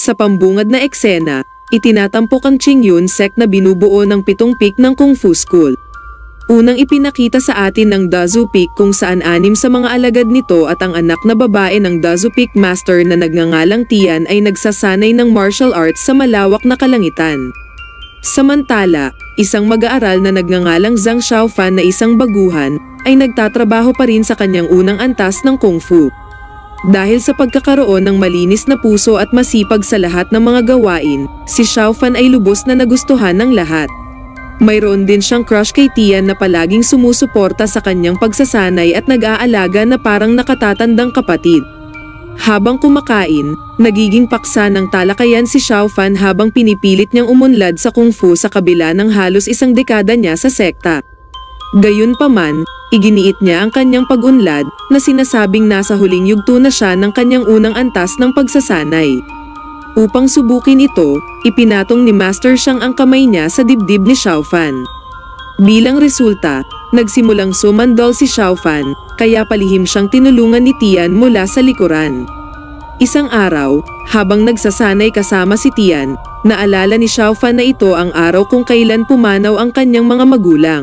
Sa pambungad na eksena, itinatampok ang Ching Yun sect na binubuo ng pitong peak ng Kung Fu School. Unang ipinakita sa atin ng Dazu Peak kung saan anim sa mga alagad nito at ang anak na babae ng Dazu Peak Master na nagngangalang Tian ay nagsasanay ng martial arts sa malawak na kalangitan. Samantala, isang mag-aaral na nagngangalang Zhang Xiaofan na isang baguhan ay nagtatrabaho pa rin sa kanyang unang antas ng Kung Fu. Dahil sa pagkakaroon ng malinis na puso at masipag sa lahat ng mga gawain, si Xiaofan ay lubos na nagustuhan ng lahat. Mayroon din siyang crush kay Tian na palaging sumusuporta sa kanyang pagsasanay at nag-aalaga na parang nakatatandang kapatid. Habang kumakain, nagiging paksa ng talakayan si Xiaofan habang pinipilit niyang umunlad sa kung fu sa kabila ng halos isang dekada niya sa sekta. Gayunpaman, iginiit niya ang kanyang pag-unlad na sinasabing nasa huling yugto na siya ng kanyang unang antas ng pagsasanay. Upang subukin ito, ipinatong ni Master Shang ang kamay niya sa dibdib ni Xiaofan. Bilang resulta, nagsimulang sumandol si Xiaofan, kaya palihim siyang tinulungan ni Tian mula sa likuran. Isang araw, habang nagsasanay kasama si Tian, naalala ni Xiaofan na ito ang araw kung kailan pumanaw ang kanyang mga magulang.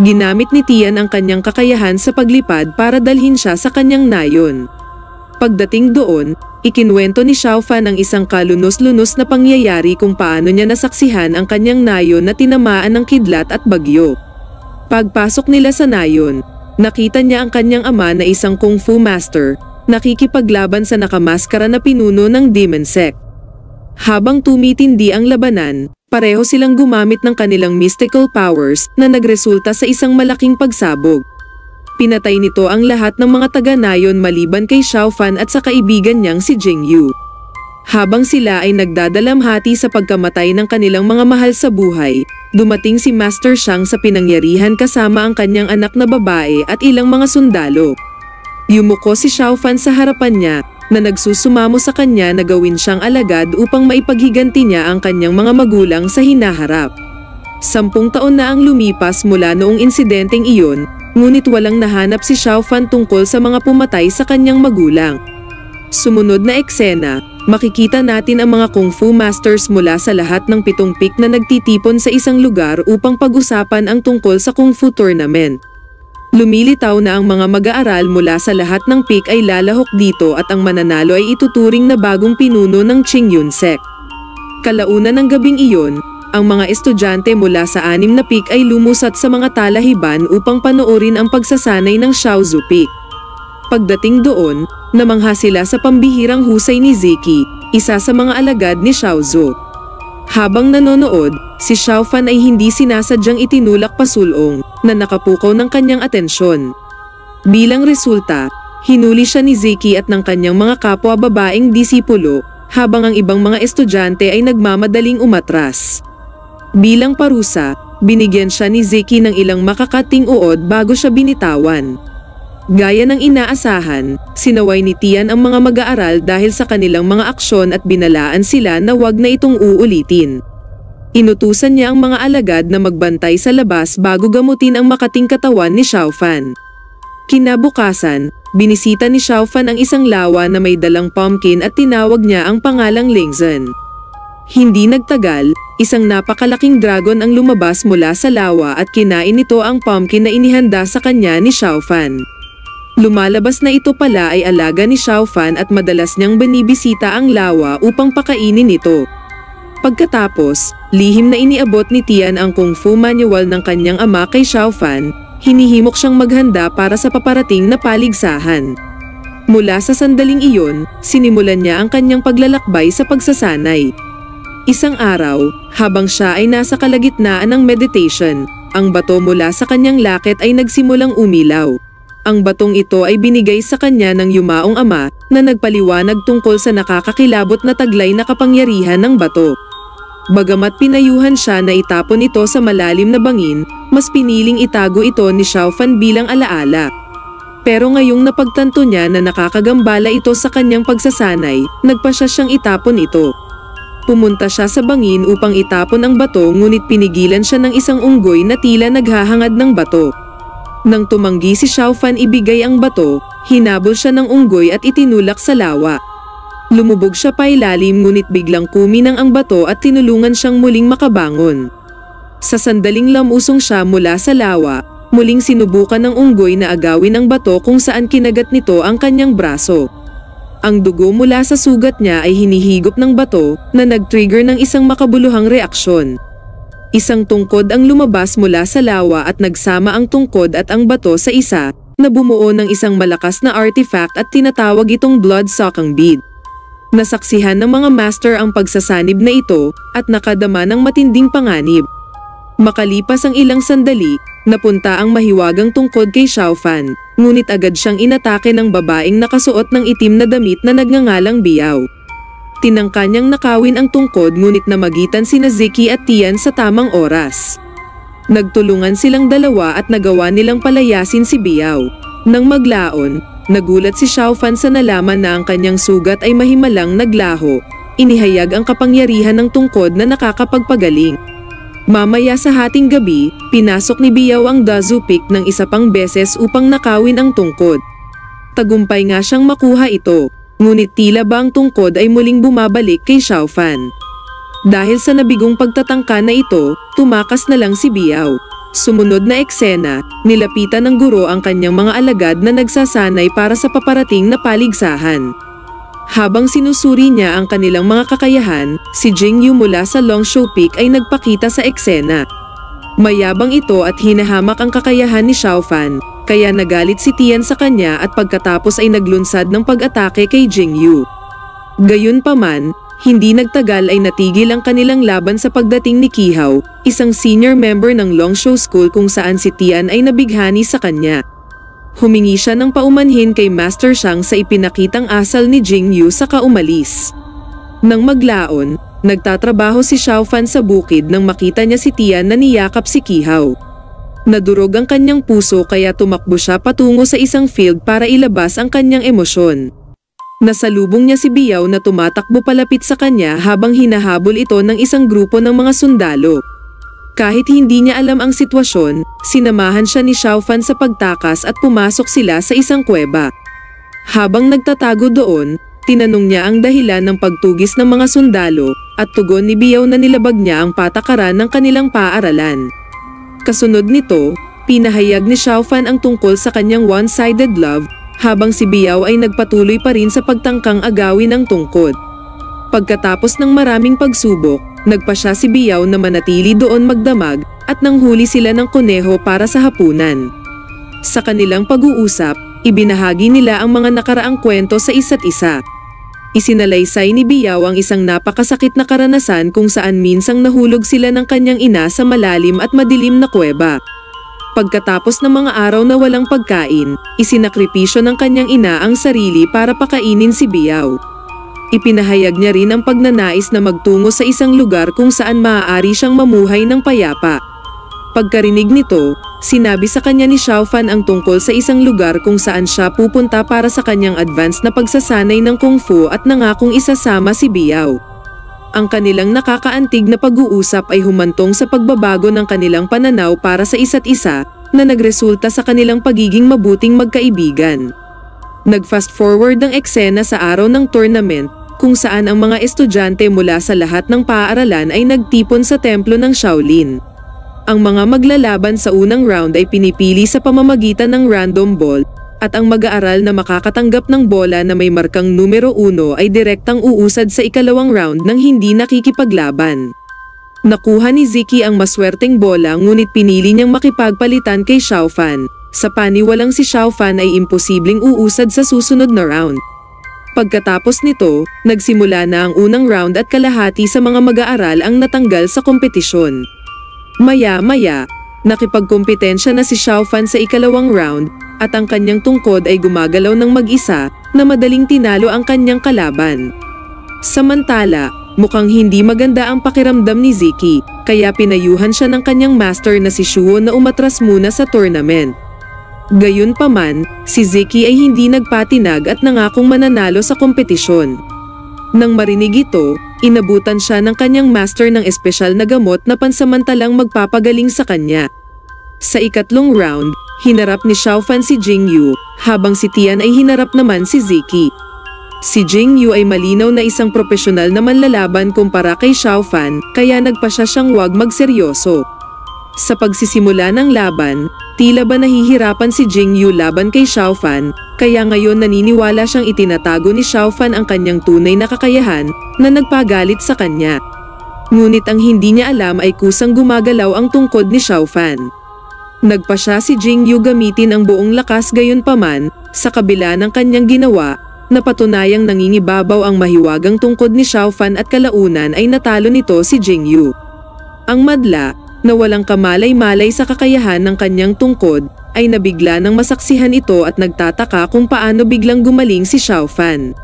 Ginamit ni Tian ang kanyang kakayahan sa paglipad para dalhin siya sa kanyang nayon. Pagdating doon, ikinwento ni Xiaofan ang isang kalunos-lunos na pangyayari kung paano niya nasaksihan ang kanyang nayon na tinamaan ng kidlat at bagyo. Pagpasok nila sa nayon, nakita niya ang kanyang ama na isang kung fu master, nakikipaglaban sa nakamaskara na pinuno ng Demon Sect. Habang tumitindi ang labanan, pareho silang gumamit ng kanilang mystical powers na nagresulta sa isang malaking pagsabog pinatay nito ang lahat ng mga taga-nayon maliban kay Xiaofan at sa kaibigan niyang si Jingyu. Habang sila ay nagdadalamhati sa pagkamatay ng kanilang mga mahal sa buhay, dumating si Master Shang sa pinangyarihan kasama ang kanyang anak na babae at ilang mga sundalo. Yumuko si Xiaofan sa harapan niya na nagsusumamo sa kanya na gawin siyang alagad upang maipaghiganti niya ang kanyang mga magulang sa hinaharap. Sampung taon na ang lumipas mula noong insidenteng iyon, ngunit walang nahanap si Xiao Fan tungkol sa mga pumatay sa kanyang magulang. Sumunod na eksena, makikita natin ang mga kung fu masters mula sa lahat ng pitong peak na nagtitipon sa isang lugar upang pag-usapan ang tungkol sa kung fu tournament. Lumilitaw na ang mga mag-aaral mula sa lahat ng peak ay lalahok dito at ang mananalo ay ituturing na bagong pinuno ng Qingyun Sect. Kalaunan ng gabing iyon, ang mga estudyante mula sa anim na peak ay lumusat sa mga talahiban upang panoorin ang pagsasanay ng Shaozu Peak. Pagdating doon, namangha sila sa pambihirang husay ni Ziki, isa sa mga alagad ni Shaozu. Habang nanonood, si Xiaofan ay hindi sinasadyang itinulak pasulong na nakapukaw ng kanyang atensyon. Bilang resulta, hinuli siya ni Ziki at ng kanyang mga kapwa babaeng disipulo habang ang ibang mga estudyante ay nagmamadaling umatras. Bilang parusa, binigyan siya ni Zeki ng ilang makakating uod bago siya binitawan. Gaya ng inaasahan, sinaway ni Tian ang mga mag-aaral dahil sa kanilang mga aksyon at binalaan sila na wag na itong uulitin. Inutusan niya ang mga alagad na magbantay sa labas bago gamutin ang makating katawan ni Xiaofan. Kinabukasan, binisita ni Xiaofan ang isang lawa na may dalang pumpkin at tinawag niya ang pangalang Lingzhen. Hindi nagtagal, Isang napakalaking dragon ang lumabas mula sa lawa at kinain nito ang pumpkin na inihanda sa kanya ni Xiaofan. Lumalabas na ito pala ay alaga ni Xiaofan at madalas niyang binibisita ang lawa upang pakainin ito. Pagkatapos, lihim na iniabot ni Tian ang kung fu manual ng kanyang ama kay Xiaofan, hinihimok siyang maghanda para sa paparating na paligsahan. Mula sa sandaling iyon, sinimulan niya ang kanyang paglalakbay sa pagsasanay. Isang araw, habang siya ay nasa kalagitnaan ng meditation, ang bato mula sa kanyang lakit ay nagsimulang umilaw. Ang batong ito ay binigay sa kanya ng yumaong ama na nagpaliwanag tungkol sa nakakakilabot na taglay na kapangyarihan ng bato. Bagamat pinayuhan siya na itapon ito sa malalim na bangin, mas piniling itago ito ni Xiaofan bilang alaala. Pero ngayong napagtanto niya na nakakagambala ito sa kanyang pagsasanay, nagpa siya siyang itapon ito. Pumunta siya sa bangin upang itapon ang bato ngunit pinigilan siya ng isang unggoy na tila naghahangad ng bato. Nang tumanggi si Xiaofan ibigay ang bato, hinabol siya ng unggoy at itinulak sa lawa. Lumubog siya pa ilalim ngunit biglang kuminang ang bato at tinulungan siyang muling makabangon. Sa sandaling lamusong siya mula sa lawa, muling sinubukan ng unggoy na agawin ang bato kung saan kinagat nito ang kanyang braso. Ang dugo mula sa sugat niya ay hinihigop ng bato na nag-trigger ng isang makabuluhang reaksyon. Isang tungkod ang lumabas mula sa lawa at nagsama ang tungkod at ang bato sa isa na bumuo ng isang malakas na artifact at tinatawag itong blood-sucking bead. Nasaksihan ng mga master ang pagsasanib na ito at nakadama ng matinding panganib. Makalipas ang ilang sandali, napunta ang mahiwagang tungkod kay Xiaofan, ngunit agad siyang inatake ng babaeng nakasuot ng itim na damit na nagngangalang Biao. Tinangka niyang nakawin ang tungkod ngunit namagitan sina Ziki at Tian sa tamang oras. Nagtulungan silang dalawa at nagawa nilang palayasin si Biao. Nang maglaon, nagulat si Xiaofan sa nalaman na ang kanyang sugat ay mahimalang naglaho. Inihayag ang kapangyarihan ng tungkod na nakakapagpagaling. Mamaya sa hating gabi, pinasok ni Biao ang Dazu Peak ng isa pang beses upang nakawin ang tungkod. Tagumpay nga siyang makuha ito, ngunit tila ba ang tungkod ay muling bumabalik kay Xiaofan. Dahil sa nabigong pagtatangka na ito, tumakas na lang si Biao. Sumunod na eksena, nilapitan ng guro ang kanyang mga alagad na nagsasanay para sa paparating na paligsahan. Habang sinusuri niya ang kanilang mga kakayahan, si Jingyu mula sa Longshu Peak ay nagpakita sa eksena. Mayabang ito at hinahamak ang kakayahan ni Xiaofan, kaya nagalit si Tian sa kanya at pagkatapos ay naglunsad ng pag-atake kay Jingyu. Gayunpaman, hindi nagtagal ay natigil ang kanilang laban sa pagdating ni Kihaw, isang senior member ng Longshu School kung saan si Tian ay nabighani sa kanya. Humingi siya ng paumanhin kay Master Shang sa ipinakitang asal ni Jingyu sa kaumalis. Nang maglaon, nagtatrabaho si Xiaofan sa bukid nang makita niya si Tian na niyakap si Kihaw. Nadurog ang kanyang puso kaya tumakbo siya patungo sa isang field para ilabas ang kanyang emosyon. Nasalubong niya si Biyaw na tumatakbo palapit sa kanya habang hinahabol ito ng isang grupo ng mga sundalo. Kahit hindi niya alam ang sitwasyon, sinamahan siya ni Xiaofan sa pagtakas at pumasok sila sa isang kuweba. Habang nagtatago doon, tinanong niya ang dahilan ng pagtugis ng mga sundalo at tugon ni Biyaw na nilabag niya ang patakaran ng kanilang paaralan. Kasunod nito, pinahayag ni Xiaofan ang tungkol sa kanyang one-sided love habang si Biao ay nagpatuloy pa rin sa pagtangkang agawin ang tungkod. Pagkatapos ng maraming pagsubok, nagpa siya si Biao na manatili doon magdamag at nanghuli sila ng kuneho para sa hapunan. Sa kanilang pag-uusap, ibinahagi nila ang mga nakaraang kwento sa isa't isa. Isinalaysay ni Biao ang isang napakasakit na karanasan kung saan minsang nahulog sila ng kanyang ina sa malalim at madilim na kuweba. Pagkatapos ng mga araw na walang pagkain, isinakripisyo ng kanyang ina ang sarili para pakainin si Biao. Ipinahayag niya rin ang pagnanais na magtungo sa isang lugar kung saan maaari siyang mamuhay ng payapa. Pagkarinig nito, sinabi sa kanya ni Xiaofan ang tungkol sa isang lugar kung saan siya pupunta para sa kanyang advanced na pagsasanay ng kung fu at nangakong isasama si Biao. Ang kanilang nakakaantig na pag-uusap ay humantong sa pagbabago ng kanilang pananaw para sa isa't isa na nagresulta sa kanilang pagiging mabuting magkaibigan. Nag-fast forward ang eksena sa araw ng tournament kung saan ang mga estudyante mula sa lahat ng paaralan ay nagtipon sa templo ng Shaolin. Ang mga maglalaban sa unang round ay pinipili sa pamamagitan ng random ball at ang mag-aaral na makakatanggap ng bola na may markang numero 1 ay direktang uusad sa ikalawang round nang hindi nakikipaglaban. Nakuha ni Ziki ang maswerteng bola ngunit pinili niyang makipagpalitan kay Xiaofan. Sa paniwalang si Xiaofan ay imposibleng uusad sa susunod na round. Pagkatapos nito, nagsimula na ang unang round at kalahati sa mga mag-aaral ang natanggal sa kompetisyon. Maya-maya, nakipagkompetensya na si Xiaofan sa ikalawang round at ang kanyang tungkod ay gumagalaw ng mag-isa na madaling tinalo ang kanyang kalaban. Samantala, mukhang hindi maganda ang pakiramdam ni Ziki, kaya pinayuhan siya ng kanyang master na si Shuo na umatras muna sa tournament. Gayunpaman, si Ziki ay hindi nagpatinag at nangakong mananalo sa kompetisyon. Nang marinig ito, inabutan siya ng kanyang master ng espesyal na gamot na pansamantalang magpapagaling sa kanya. Sa ikatlong round, Hinarap ni Xiaofan si Jingyu, habang si Tian ay hinarap naman si Ziki. Si Jing Yu ay malinaw na isang profesional na manlalaban kumpara kay Xiao Fan, kaya nagpa siya siyang wag magseryoso. Sa pagsisimula ng laban, tila ba nahihirapan si Jing Yu laban kay Xiao Fan, kaya ngayon naniniwala siyang itinatago ni Xiao Fan ang kanyang tunay na kakayahan na nagpagalit sa kanya. Ngunit ang hindi niya alam ay kusang gumagalaw ang tungkod ni Xiao Fan. Nagpa siya si Jing Yu gamitin ang buong lakas gayon paman, sa kabila ng kanyang ginawa, napatunayang nangingibabaw ang mahiwagang tungkod ni Xiao Fan at kalaunan ay natalo nito si Jing Yu. Ang madla, na walang kamalay-malay sa kakayahan ng kanyang tungkod, ay nabigla ng masaksihan ito at nagtataka kung paano biglang gumaling si Xiao Fan.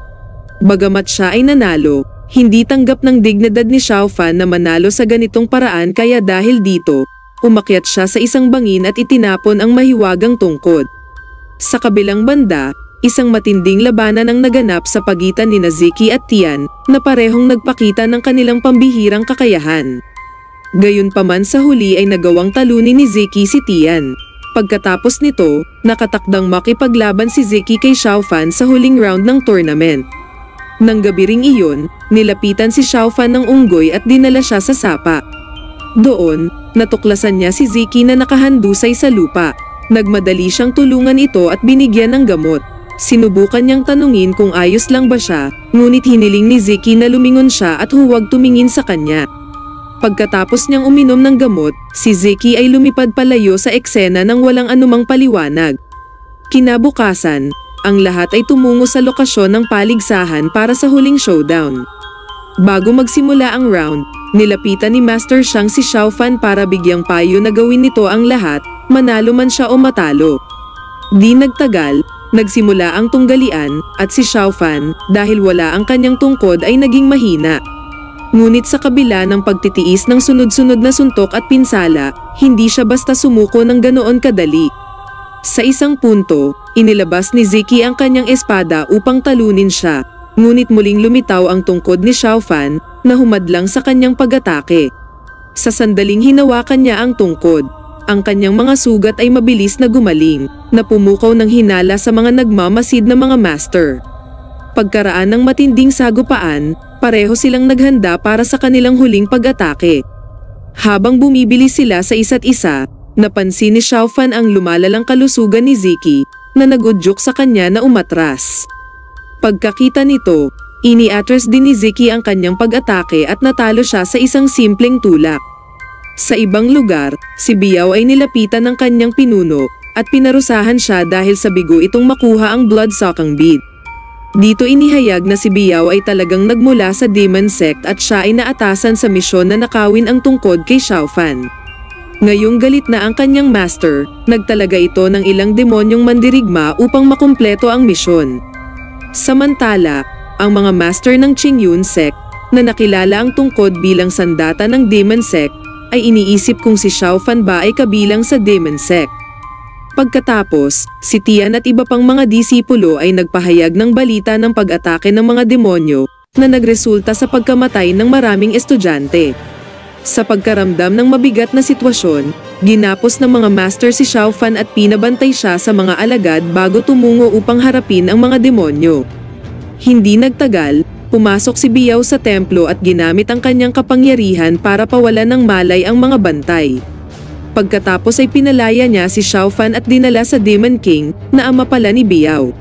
Bagamat siya ay nanalo, hindi tanggap ng dignidad ni Xiao Fan na manalo sa ganitong paraan kaya dahil dito, umakyat siya sa isang bangin at itinapon ang mahiwagang tungkod. Sa kabilang banda, Isang matinding labanan ang naganap sa pagitan ni Ziki at Tian na parehong nagpakita ng kanilang pambihirang kakayahan. Gayunpaman sa huli ay nagawang talunin ni Ziki si Tian. Pagkatapos nito, nakatakdang makipaglaban si Ziki kay Xiao Fan sa huling round ng tournament. Nang gabi ring iyon, nilapitan si Xiao Fan ng unggoy at dinala siya sa sapa. Doon, natuklasan niya si Ziki na nakahandusay sa lupa. Nagmadali siyang tulungan ito at binigyan ng gamot. Sinubukan niyang tanungin kung ayos lang ba siya, ngunit hiniling ni Ziki na lumingon siya at huwag tumingin sa kanya. Pagkatapos niyang uminom ng gamot, si Ziki ay lumipad palayo sa eksena ng walang anumang paliwanag. Kinabukasan, ang lahat ay tumungo sa lokasyon ng paligsahan para sa huling showdown. Bago magsimula ang round, nilapitan ni Master Shang si Xiao Fan para bigyang payo na gawin nito ang lahat, manalo man siya o matalo. Di nagtagal, Nagsimula ang tunggalian at si Xiao Fan dahil wala ang kanyang tungkod ay naging mahina. Ngunit sa kabila ng pagtitiis ng sunod-sunod na suntok at pinsala, hindi siya basta sumuko ng ganoon kadali. Sa isang punto, inilabas ni Ziki ang kanyang espada upang talunin siya, ngunit muling lumitaw ang tungkod ni Xiao Fan na humadlang sa kanyang pag-atake. Sa sandaling hinawakan niya ang tungkod, ang kanyang mga sugat ay mabilis na gumaling, na pumukaw ng hinala sa mga nagmamasid na mga master. Pagkaraan ng matinding sagupaan, pareho silang naghanda para sa kanilang huling pag-atake. Habang bumibili sila sa isa't isa, napansin ni Xiaofan ang lumalalang kalusugan ni Ziki na nagudyok sa kanya na umatras. Pagkakita nito, ini-address din ni Ziki ang kanyang pag-atake at natalo siya sa isang simpleng tulak. Sa ibang lugar, si Biao ay nilapitan ng kanyang pinuno at pinarusahan siya dahil sa bigo itong makuha ang blood-sucking bead. Dito inihayag na si Biao ay talagang nagmula sa demon sect at siya ay naatasan sa misyon na nakawin ang tungkod kay Xiaofan. Ngayong galit na ang kanyang master, nagtalaga ito ng ilang demonyong mandirigma upang makumpleto ang misyon. Samantala, ang mga master ng Qingyun sect na nakilala ang tungkod bilang sandata ng demon sect ay iniisip kung si Xiao Fan ba ay kabilang sa Demon Sect. Pagkatapos, si Tian at iba pang mga disipulo ay nagpahayag ng balita ng pag-atake ng mga demonyo na nagresulta sa pagkamatay ng maraming estudyante. Sa pagkaramdam ng mabigat na sitwasyon, ginapos ng mga master si Xiao Fan at pinabantay siya sa mga alagad bago tumungo upang harapin ang mga demonyo. Hindi nagtagal, Pumasok si Biyaw sa templo at ginamit ang kanyang kapangyarihan para pawalan ng malay ang mga bantay. Pagkatapos ay pinalaya niya si Xiaofan at dinala sa Demon King na ama pala ni Biyaw.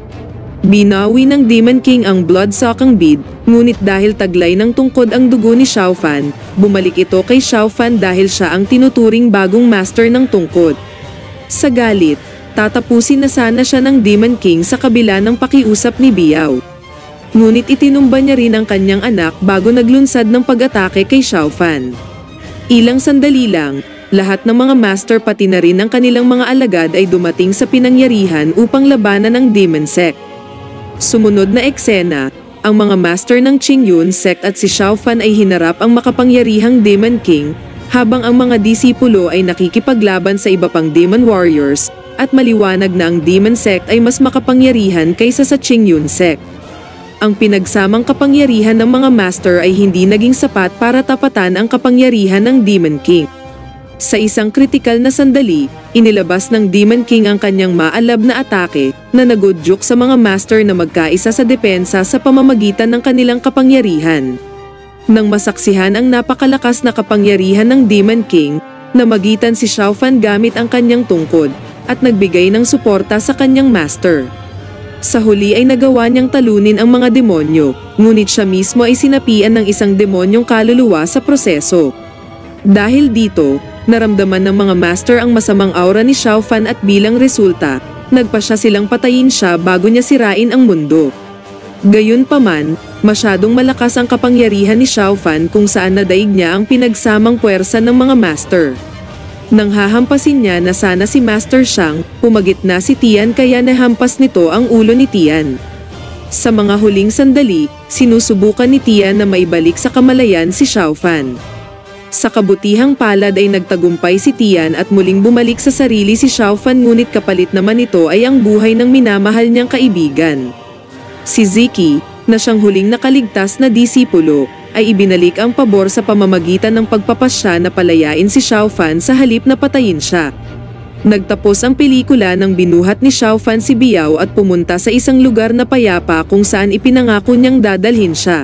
Binawi ng Demon King ang blood-sucking bead, ngunit dahil taglay ng tungkod ang dugo ni Xiaofan, bumalik ito kay Xiaofan dahil siya ang tinuturing bagong master ng tungkod. Sa galit, tatapusin na sana siya ng Demon King sa kabila ng pakiusap ni Biyaw. Ngunit itinumba niya rin ang kanyang anak bago naglunsad ng pag-atake kay Xiao Fan. Ilang sandali lang, lahat ng mga master pati na rin ang kanilang mga alagad ay dumating sa pinangyarihan upang labanan ng Demon Sect. Sumunod na eksena, ang mga master ng Qingyun Sect at si Xiao Fan ay hinarap ang makapangyarihang Demon King, habang ang mga disipulo ay nakikipaglaban sa iba pang Demon Warriors, at maliwanag na ang Demon Sect ay mas makapangyarihan kaysa sa Qingyun Sect ang pinagsamang kapangyarihan ng mga master ay hindi naging sapat para tapatan ang kapangyarihan ng Demon King. Sa isang kritikal na sandali, inilabas ng Demon King ang kanyang maalab na atake na nagudyok sa mga master na magkaisa sa depensa sa pamamagitan ng kanilang kapangyarihan. Nang masaksihan ang napakalakas na kapangyarihan ng Demon King, namagitan si Xiao gamit ang kanyang tungkod at nagbigay ng suporta sa kanyang master. Sa huli ay nagawa niyang talunin ang mga demonyo, ngunit siya mismo ay sinapian ng isang demonyong kaluluwa sa proseso. Dahil dito, naramdaman ng mga master ang masamang aura ni Xiao Fan at bilang resulta, nagpa siya silang patayin siya bago niya sirain ang mundo. Gayunpaman, masyadong malakas ang kapangyarihan ni Xiao Fan kung saan nadaig niya ang pinagsamang puwersa ng mga master. Nang hahampasin niya na sana si Master Shang, pumagit na si Tian kaya nahampas nito ang ulo ni Tian. Sa mga huling sandali, sinusubukan ni Tian na maibalik sa kamalayan si Xiao Fan. Sa kabutihang palad ay nagtagumpay si Tian at muling bumalik sa sarili si Xiao Fan ngunit kapalit naman ito ay ang buhay ng minamahal niyang kaibigan. Si Ziki, na siyang huling nakaligtas na disipulo, ay ibinalik ang pabor sa pamamagitan ng pagpapasya na palayain si Xiao Fan sa halip na patayin siya. Nagtapos ang pelikula nang binuhat ni Xiao Fan si Biao at pumunta sa isang lugar na payapa kung saan ipinangako niyang dadalhin siya.